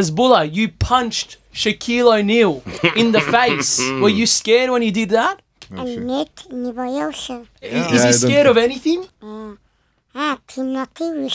Hasbulla, you punched Shaquille O'Neal in the face. Were you scared when you did that? Нет, не боялся. Is he scared of anything? А, темноты.